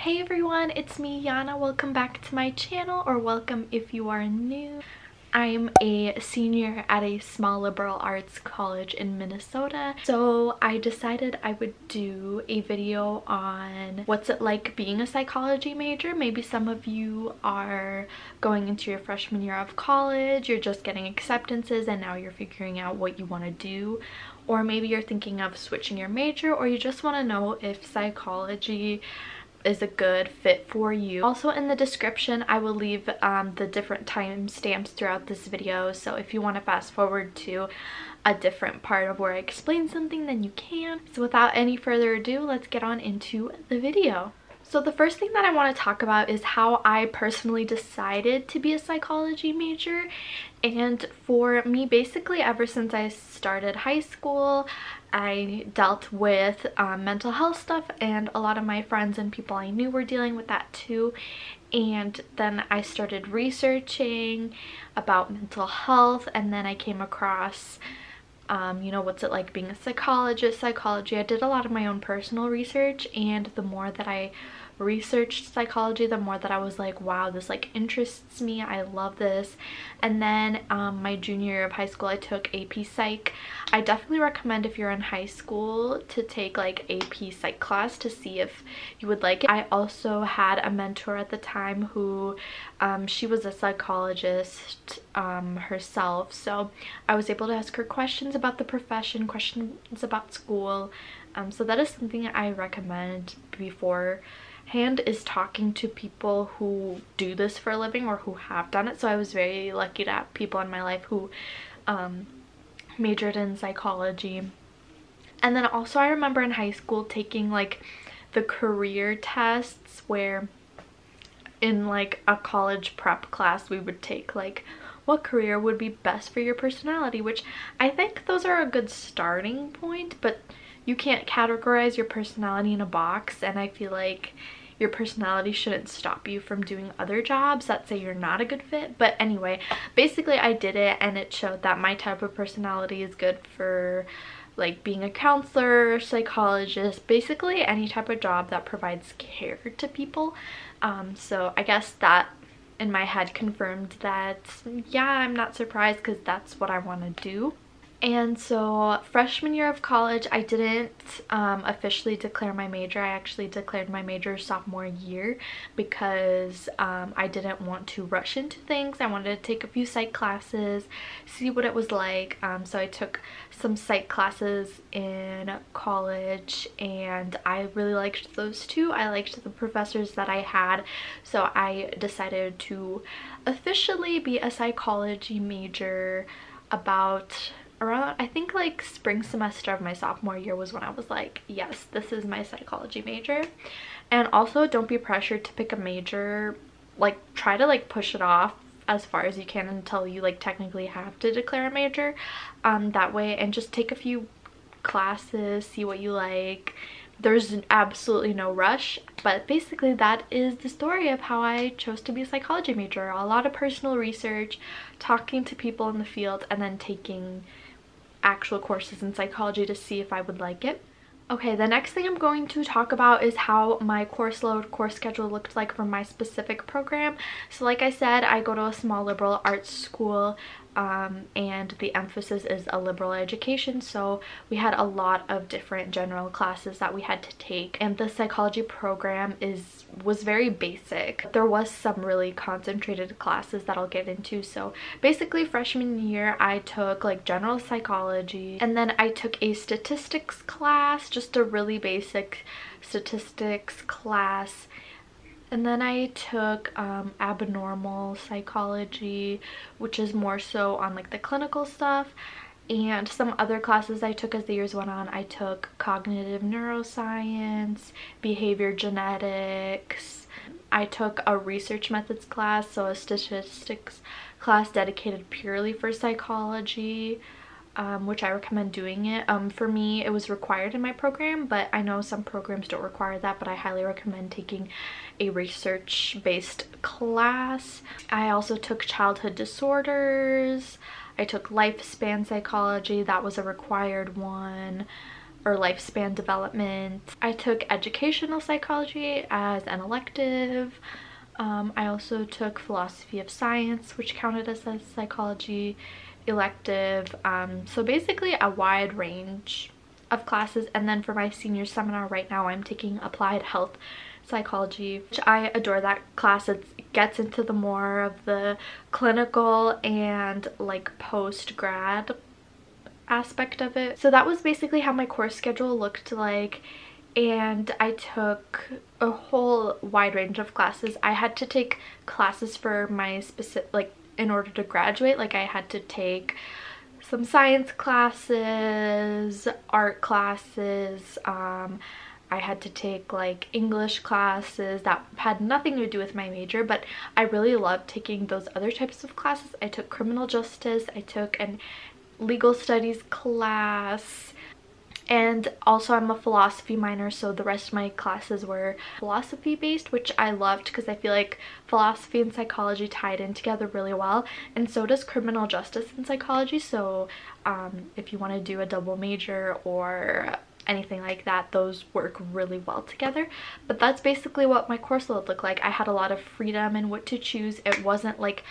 Hey everyone, it's me Yana. Welcome back to my channel or welcome if you are new. I'm a senior at a small liberal arts college in Minnesota. So I decided I would do a video on what's it like being a psychology major. Maybe some of you are going into your freshman year of college, you're just getting acceptances and now you're figuring out what you want to do. Or maybe you're thinking of switching your major or you just want to know if psychology is a good fit for you. Also in the description I will leave um, the different timestamps throughout this video so if you want to fast forward to a different part of where I explain something then you can. So without any further ado let's get on into the video. So the first thing that I want to talk about is how I personally decided to be a psychology major and for me basically ever since I started high school I dealt with um, mental health stuff and a lot of my friends and people I knew were dealing with that too and then I started researching about mental health and then I came across um, you know, what's it like being a psychologist, psychology. I did a lot of my own personal research and the more that I researched psychology, the more that I was like, wow, this like interests me. I love this. And then um, my junior year of high school, I took AP Psych. I definitely recommend if you're in high school to take like AP Psych class to see if you would like it. I also had a mentor at the time who um, she was a psychologist um, herself. So I was able to ask her questions about the profession, questions about school. Um, so that is something I recommend before hand is talking to people who do this for a living or who have done it. So I was very lucky to have people in my life who um, majored in psychology. And then also I remember in high school taking like the career tests where in like a college prep class we would take like what career would be best for your personality which I think those are a good starting point but you can't categorize your personality in a box and I feel like your personality shouldn't stop you from doing other jobs that say you're not a good fit. But anyway, basically I did it and it showed that my type of personality is good for like being a counselor, psychologist, basically any type of job that provides care to people. Um, so I guess that in my head confirmed that yeah, I'm not surprised because that's what I want to do. And so freshman year of college, I didn't um, officially declare my major. I actually declared my major sophomore year because um, I didn't want to rush into things. I wanted to take a few psych classes, see what it was like. Um, so I took some psych classes in college and I really liked those too. I liked the professors that I had. So I decided to officially be a psychology major about around I think like spring semester of my sophomore year was when I was like yes this is my psychology major. And also don't be pressured to pick a major like try to like push it off as far as you can until you like technically have to declare a major um that way and just take a few classes see what you like. There's absolutely no rush but basically that is the story of how I chose to be a psychology major. A lot of personal research talking to people in the field and then taking actual courses in psychology to see if I would like it. Okay, the next thing I'm going to talk about is how my course load, course schedule looked like for my specific program. So like I said, I go to a small liberal arts school um, and the emphasis is a liberal education so we had a lot of different general classes that we had to take. And the psychology program is was very basic. There was some really concentrated classes that I'll get into. So basically freshman year I took like general psychology and then I took a statistics class just a really basic statistics class and then I took um, abnormal psychology, which is more so on like the clinical stuff. And some other classes I took as the years went on, I took cognitive neuroscience, behavior genetics. I took a research methods class, so a statistics class dedicated purely for psychology um, which I recommend doing it. Um, for me, it was required in my program, but I know some programs don't require that, but I highly recommend taking a research-based class. I also took childhood disorders. I took lifespan psychology. That was a required one. or lifespan development. I took educational psychology as an elective. Um, I also took philosophy of science, which counted as a psychology elective. Um, so basically a wide range of classes. And then for my senior seminar right now, I'm taking applied health psychology, which I adore that class. It gets into the more of the clinical and like post-grad aspect of it. So that was basically how my course schedule looked like and I took a whole wide range of classes. I had to take classes for my specific, like in order to graduate, like I had to take some science classes, art classes, um, I had to take like English classes that had nothing to do with my major but I really loved taking those other types of classes. I took criminal justice, I took an legal studies class and also I'm a philosophy minor so the rest of my classes were philosophy based which I loved because I feel like philosophy and psychology tied in together really well and so does criminal justice and psychology. So um, if you want to do a double major or anything like that those work really well together. But that's basically what my course load looked like. I had a lot of freedom in what to choose. It wasn't like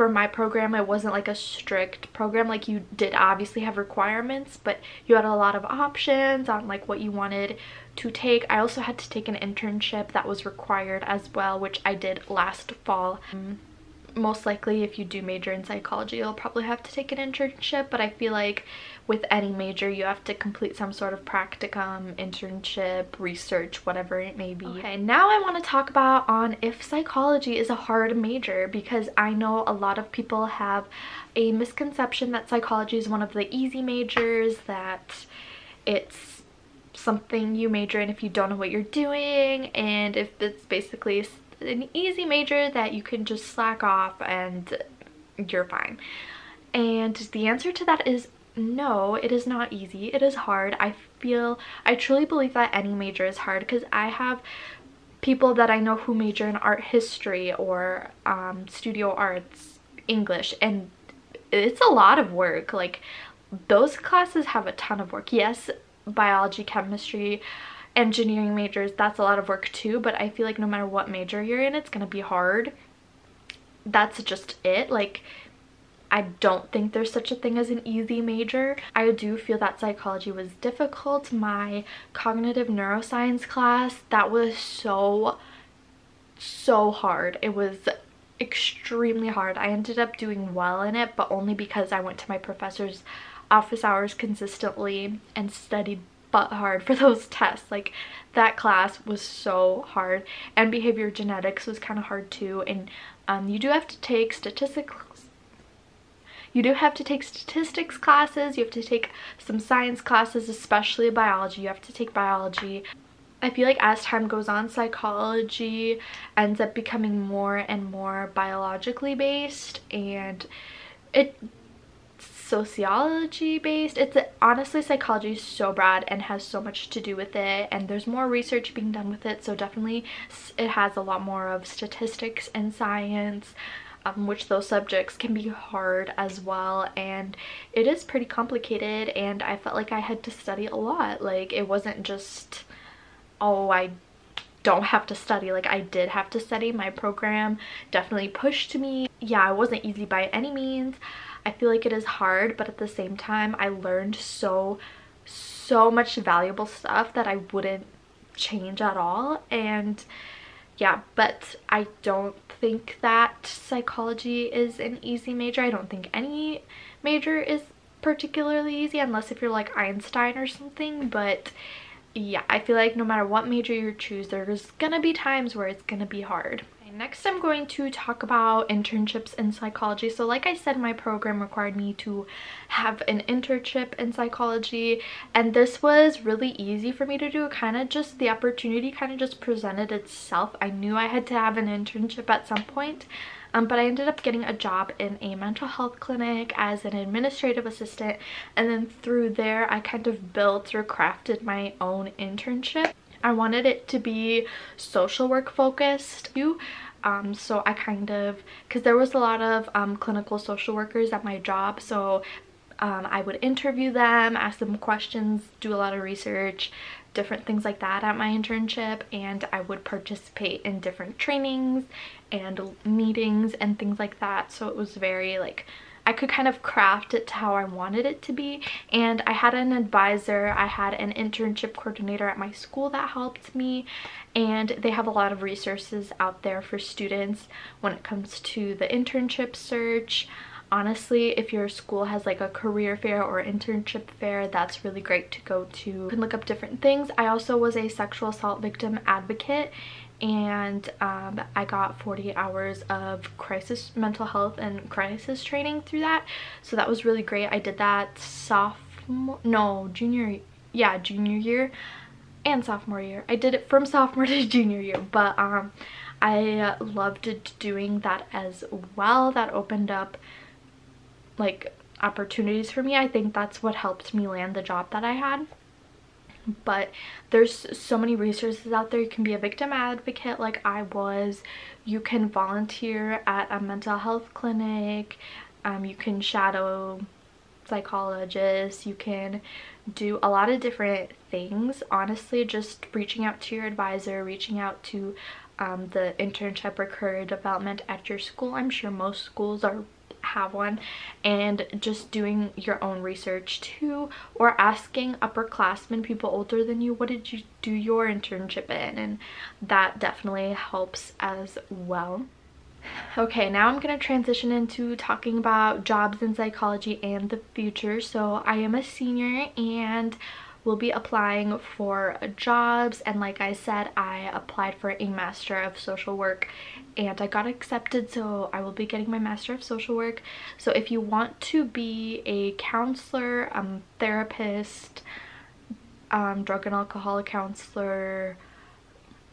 for my program it wasn't like a strict program. Like you did obviously have requirements but you had a lot of options on like what you wanted to take. I also had to take an internship that was required as well which i did last fall. Um, most likely if you do major in psychology you'll probably have to take an internship but I feel like with any major you have to complete some sort of practicum, internship, research, whatever it may be. Okay, now I want to talk about on if psychology is a hard major because I know a lot of people have a misconception that psychology is one of the easy majors, that it's something you major in if you don't know what you're doing and if it's basically an easy major that you can just slack off and you're fine. And the answer to that is no, it is not easy. It is hard. I feel, I truly believe that any major is hard because I have people that I know who major in art history or um, studio arts, English, and it's a lot of work. Like, those classes have a ton of work. Yes, biology, chemistry, engineering majors, that's a lot of work too, but I feel like no matter what major you're in, it's gonna be hard. That's just it. Like, I don't think there's such a thing as an easy major. I do feel that psychology was difficult. My cognitive neuroscience class, that was so, so hard. It was extremely hard. I ended up doing well in it, but only because I went to my professor's office hours consistently and studied but hard for those tests. Like that class was so hard and behavior genetics was kind of hard too and um, you do have to take statistics you do have to take statistics classes, you have to take some science classes, especially biology. You have to take biology. I feel like as time goes on, psychology ends up becoming more and more biologically based and it sociology based. It's honestly psychology is so broad and has so much to do with it and there's more research being done with it so definitely it has a lot more of statistics and science um, which those subjects can be hard as well and it is pretty complicated and I felt like I had to study a lot. Like it wasn't just oh I don't have to study. Like I did have to study. My program definitely pushed me. Yeah it wasn't easy by any means I feel like it is hard, but at the same time, I learned so, so much valuable stuff that I wouldn't change at all. And yeah, but I don't think that psychology is an easy major. I don't think any major is particularly easy unless if you're like Einstein or something, but yeah, I feel like no matter what major you choose, there's gonna be times where it's gonna be hard. Next, I'm going to talk about internships in psychology. So like I said, my program required me to have an internship in psychology and this was really easy for me to do. Kind of just, the opportunity kind of just presented itself. I knew I had to have an internship at some point. Um, but I ended up getting a job in a mental health clinic as an administrative assistant and then through there I kind of built or crafted my own internship. I wanted it to be social work focused. Um, so I kind of, because there was a lot of um, clinical social workers at my job, so um, I would interview them, ask them questions, do a lot of research, different things like that at my internship and I would participate in different trainings and meetings and things like that so it was very like I could kind of craft it to how I wanted it to be and I had an advisor, I had an internship coordinator at my school that helped me and they have a lot of resources out there for students when it comes to the internship search. Honestly, if your school has like a career fair or internship fair, that's really great to go to. You can look up different things. I also was a sexual assault victim advocate and um, I got 40 hours of crisis mental health and crisis training through that. So that was really great. I did that sophomore no junior yeah junior year and sophomore year. I did it from sophomore to junior year but um I loved doing that as well. That opened up like opportunities for me. I think that's what helped me land the job that I had but there's so many resources out there. You can be a victim advocate like i was. You can volunteer at a mental health clinic. Um, you can shadow psychologists. You can do a lot of different things. Honestly just reaching out to your advisor reaching out to um, the internship or career development at your school. I'm sure most schools are have one and just doing your own research too or asking upperclassmen people older than you what did you do your internship in? And that definitely helps as well. Okay now i'm going to transition into talking about jobs in psychology and the future. So i am a senior and will be applying for jobs and like I said I applied for a master of social work and I got accepted so I will be getting my master of social work so if you want to be a counselor um therapist um drug and alcohol counselor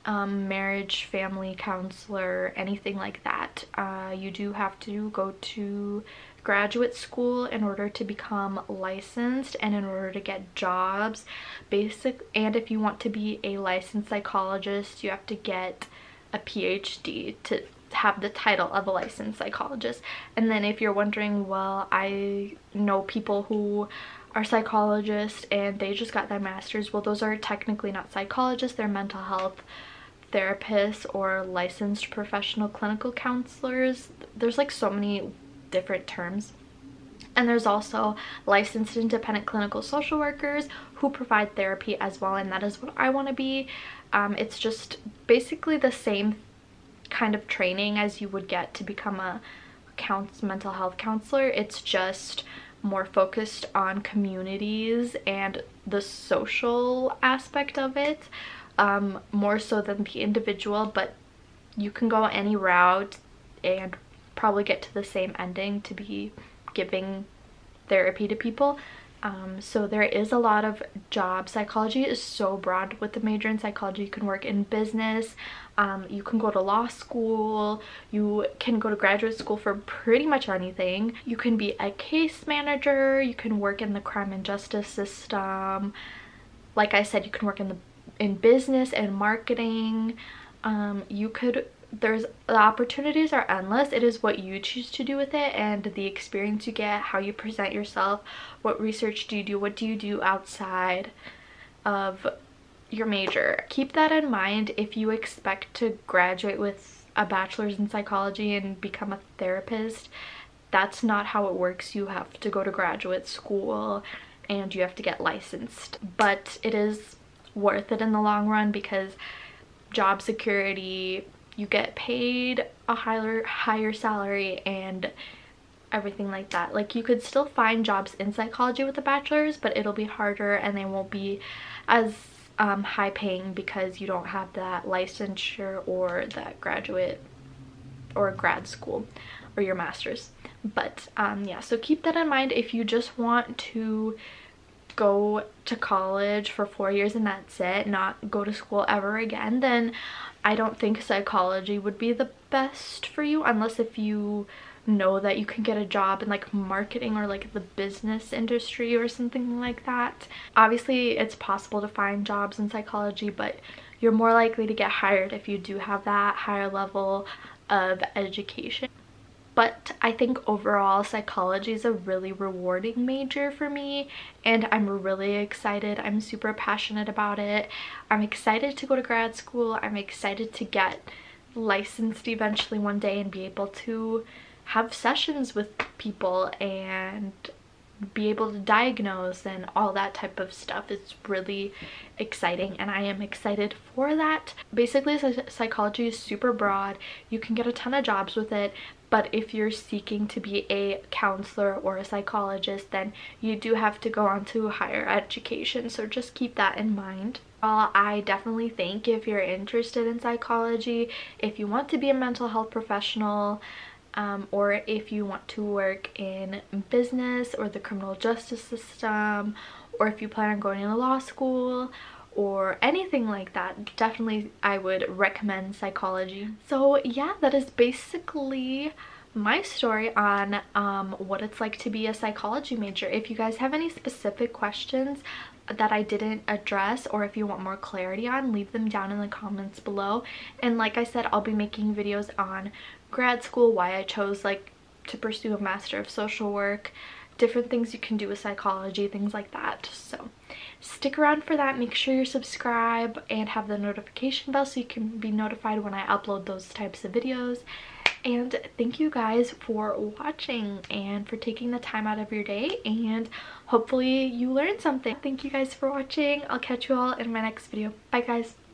um, marriage, family counselor, anything like that. Uh, you do have to go to graduate school in order to become licensed and in order to get jobs. Basic and if you want to be a licensed psychologist you have to get a phd to have the title of a licensed psychologist. And then if you're wondering well i know people who are psychologists and they just got their masters. Well those are technically not psychologists they're mental health therapists or licensed professional clinical counselors. There's like so many different terms. And there's also licensed independent clinical social workers who provide therapy as well and that is what I want to be. Um, it's just basically the same kind of training as you would get to become a counts mental health counselor. It's just more focused on communities and the social aspect of it um, more so than the individual but you can go any route and probably get to the same ending to be giving therapy to people. Um, so there is a lot of job. Psychology is so broad with the major in psychology. You can work in business, um, you can go to law school, you can go to graduate school for pretty much anything. You can be a case manager, you can work in the crime and justice system. Like I said, you can work in the in business and marketing. Um, you could there's the opportunities are endless. It is what you choose to do with it and the experience you get how you present yourself what research do you do what do you do outside of your major. Keep that in mind. If you expect to graduate with a bachelor's in psychology and become a therapist that's not how it works. You have to go to graduate school and you have to get licensed. But it is worth it in the long run because job security you get paid a higher higher salary and everything like that. Like you could still find jobs in psychology with a bachelor's but it'll be harder and they won't be as um, high paying because you don't have that licensure or that graduate or grad school or your master's. But um, yeah so keep that in mind if you just want to go to college for four years and that's it not go to school ever again then I don't think psychology would be the best for you unless if you know that you can get a job in like marketing or like the business industry or something like that. Obviously it's possible to find jobs in psychology but you're more likely to get hired if you do have that higher level of education. But I think overall psychology is a really rewarding major for me and I'm really excited. I'm super passionate about it. I'm excited to go to grad school. I'm excited to get licensed eventually one day and be able to have sessions with people and be able to diagnose and all that type of stuff is really exciting and I am excited for that. Basically psychology is super broad. You can get a ton of jobs with it but if you're seeking to be a counselor or a psychologist then you do have to go on to higher education so just keep that in mind. Well, I definitely think if you're interested in psychology, if you want to be a mental health professional, um, or if you want to work in business or the criminal justice system or if you plan on going to law school or anything like that definitely I would recommend psychology. So yeah that is basically my story on um, what it's like to be a psychology major. If you guys have any specific questions that I didn't address or if you want more clarity on leave them down in the comments below. And like I said I'll be making videos on grad school, why I chose like to pursue a Master of Social Work, different things you can do with psychology, things like that. So stick around for that. Make sure you subscribe and have the notification bell so you can be notified when I upload those types of videos. And thank you guys for watching and for taking the time out of your day and hopefully you learned something. Thank you guys for watching. I'll catch you all in my next video. Bye guys.